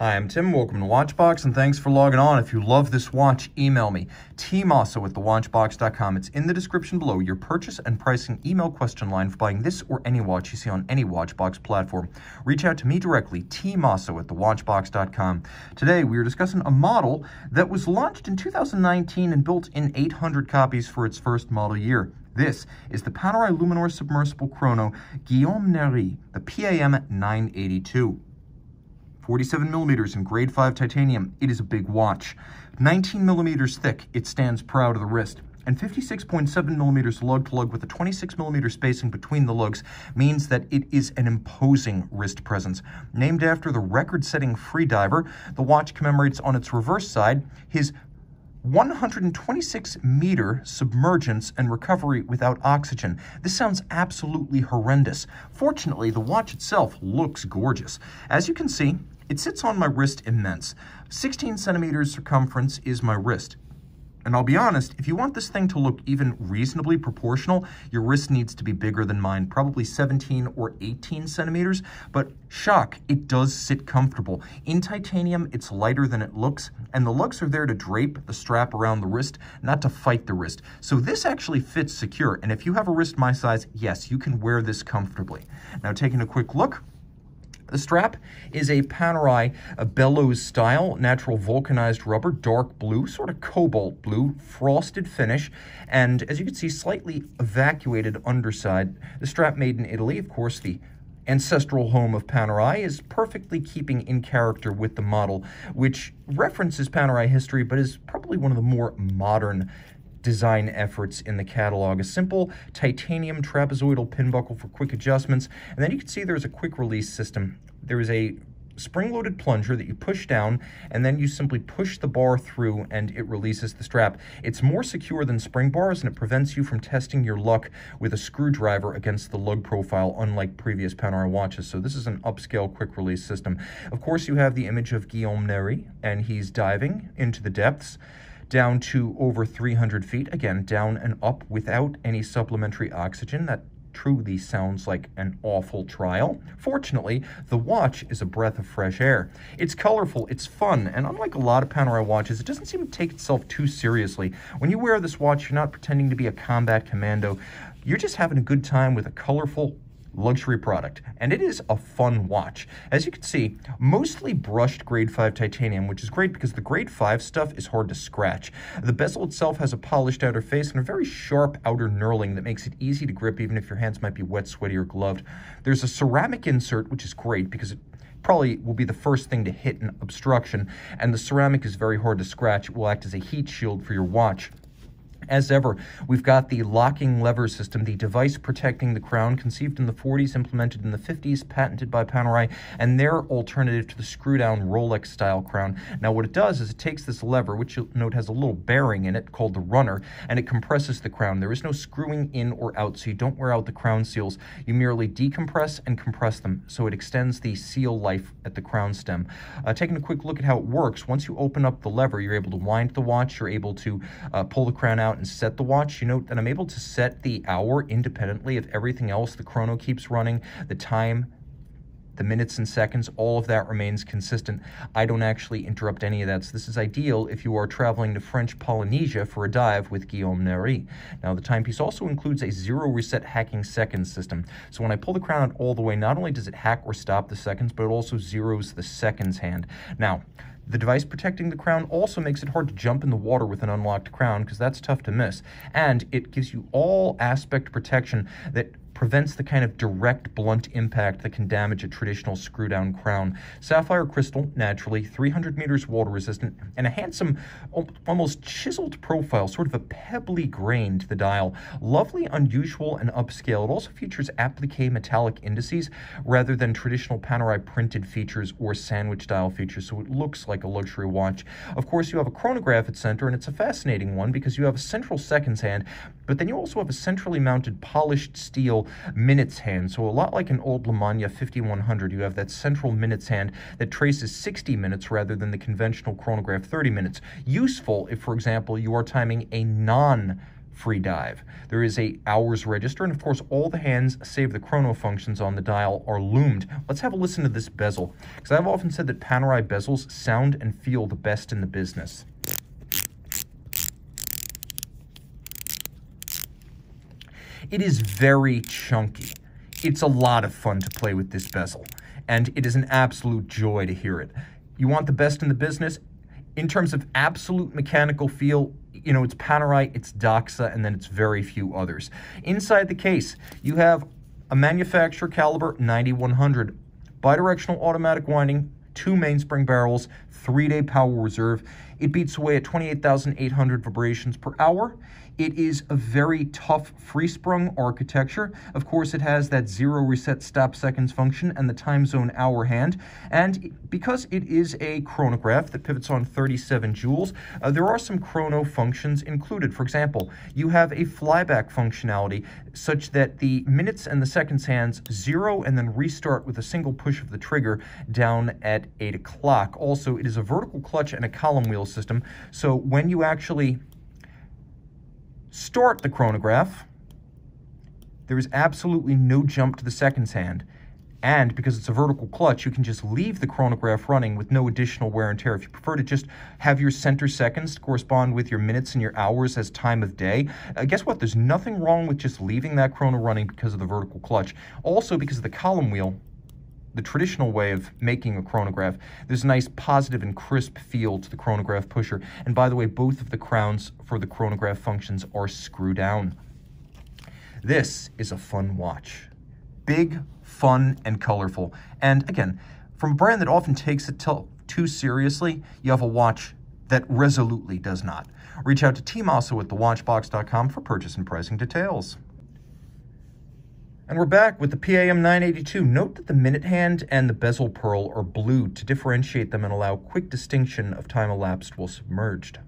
Hi, I'm Tim. Welcome to Watchbox, and thanks for logging on. If you love this watch, email me, tmosso at thewatchbox.com. It's in the description below, your purchase and pricing email question line for buying this or any watch you see on any Watchbox platform. Reach out to me directly, tmosso at thewatchbox.com. Today, we are discussing a model that was launched in 2019 and built in 800 copies for its first model year. This is the Panerai Luminor Submersible Chrono Guillaume Nery, the PAM 982. 47 millimeters in grade 5 titanium. It is a big watch. 19 millimeters thick, it stands proud of the wrist. And 56.7 millimeters lug to lug with a 26 millimeter spacing between the lugs means that it is an imposing wrist presence. Named after the record-setting freediver, the watch commemorates on its reverse side his 126 meter submergence and recovery without oxygen. This sounds absolutely horrendous. Fortunately, the watch itself looks gorgeous. As you can see, it sits on my wrist immense. 16 centimeters circumference is my wrist. And I'll be honest, if you want this thing to look even reasonably proportional, your wrist needs to be bigger than mine, probably 17 or 18 centimeters. But shock, it does sit comfortable. In titanium, it's lighter than it looks, and the lugs are there to drape the strap around the wrist, not to fight the wrist. So this actually fits secure, and if you have a wrist my size, yes, you can wear this comfortably. Now taking a quick look, the strap is a Panerai bellows style, natural vulcanized rubber, dark blue, sort of cobalt blue, frosted finish, and as you can see, slightly evacuated underside. The strap made in Italy, of course, the ancestral home of Panerai, is perfectly keeping in character with the model, which references Panerai history, but is probably one of the more modern design efforts in the catalog. A simple titanium trapezoidal pin buckle for quick adjustments. And then you can see there's a quick release system. There is a spring-loaded plunger that you push down and then you simply push the bar through and it releases the strap. It's more secure than spring bars and it prevents you from testing your luck with a screwdriver against the lug profile unlike previous Panerai watches. So this is an upscale quick release system. Of course you have the image of Guillaume Nery and he's diving into the depths down to over 300 feet. Again, down and up without any supplementary oxygen. That truly sounds like an awful trial. Fortunately, the watch is a breath of fresh air. It's colorful, it's fun, and unlike a lot of Panerai watches, it doesn't seem to take itself too seriously. When you wear this watch, you're not pretending to be a combat commando. You're just having a good time with a colorful, luxury product, and it is a fun watch. As you can see, mostly brushed grade 5 titanium, which is great because the grade 5 stuff is hard to scratch. The bezel itself has a polished outer face and a very sharp outer knurling that makes it easy to grip even if your hands might be wet, sweaty, or gloved. There's a ceramic insert, which is great because it probably will be the first thing to hit an obstruction, and the ceramic is very hard to scratch. It will act as a heat shield for your watch. As ever, we've got the locking lever system, the device protecting the crown, conceived in the 40s, implemented in the 50s, patented by Panerai, and their alternative to the screw-down Rolex-style crown. Now, what it does is it takes this lever, which you'll note has a little bearing in it called the runner, and it compresses the crown. There is no screwing in or out, so you don't wear out the crown seals. You merely decompress and compress them, so it extends the seal life at the crown stem. Uh, taking a quick look at how it works, once you open up the lever, you're able to wind the watch, you're able to uh, pull the crown out, and set the watch, you note that I'm able to set the hour independently of everything else. The chrono keeps running, the time, the minutes and seconds, all of that remains consistent. I don't actually interrupt any of that. So this is ideal if you are traveling to French Polynesia for a dive with Guillaume Nery. Now the timepiece also includes a zero reset hacking seconds system. So when I pull the crown out all the way, not only does it hack or stop the seconds, but it also zeroes the seconds hand. Now, the device protecting the crown also makes it hard to jump in the water with an unlocked crown because that's tough to miss. And it gives you all aspect protection that prevents the kind of direct, blunt impact that can damage a traditional screw-down crown. Sapphire crystal, naturally, 300 meters water resistant, and a handsome, almost chiseled profile, sort of a pebbly grain to the dial. Lovely, unusual, and upscale. It also features applique metallic indices rather than traditional Panerai printed features or sandwich dial features, so it looks like a luxury watch. Of course, you have a chronograph at center, and it's a fascinating one because you have a central seconds hand, but then you also have a centrally mounted polished steel minutes hand. So a lot like an old Lemania 5100, you have that central minutes hand that traces 60 minutes rather than the conventional chronograph 30 minutes. Useful if, for example, you are timing a non free dive. There is a hours register, and of course, all the hands, save the chrono functions on the dial, are loomed. Let's have a listen to this bezel, because I've often said that Panerai bezels sound and feel the best in the business. It is very chunky. It's a lot of fun to play with this bezel, and it is an absolute joy to hear it. You want the best in the business? In terms of absolute mechanical feel, you know, it's Panerai, it's Doxa, and then it's very few others. Inside the case, you have a manufacturer caliber 9100, bidirectional automatic winding, two mainspring barrels, three-day power reserve. It beats away at 28,800 vibrations per hour. It is a very tough free-sprung architecture. Of course, it has that zero reset stop seconds function and the time zone hour hand. And because it is a chronograph that pivots on 37 jewels, uh, there are some chrono functions included. For example, you have a flyback functionality such that the minutes and the seconds hands zero and then restart with a single push of the trigger down at 8 o'clock. Also, it is a vertical clutch and a column wheel system. So when you actually start the chronograph, there is absolutely no jump to the seconds hand. And because it's a vertical clutch, you can just leave the chronograph running with no additional wear and tear. If you prefer to just have your center seconds correspond with your minutes and your hours as time of day, uh, guess what? There's nothing wrong with just leaving that chrono running because of the vertical clutch. Also, because of the column wheel, the traditional way of making a chronograph, there's a nice positive and crisp feel to the chronograph pusher. And by the way, both of the crowns for the chronograph functions are screw down. This is a fun watch. Big, fun, and colorful. And again, from a brand that often takes it too seriously, you have a watch that resolutely does not. Reach out to tmosso at thewatchbox.com for purchase and pricing details. And we're back with the PAM 982. Note that the minute hand and the bezel pearl are blued to differentiate them and allow quick distinction of time elapsed while submerged.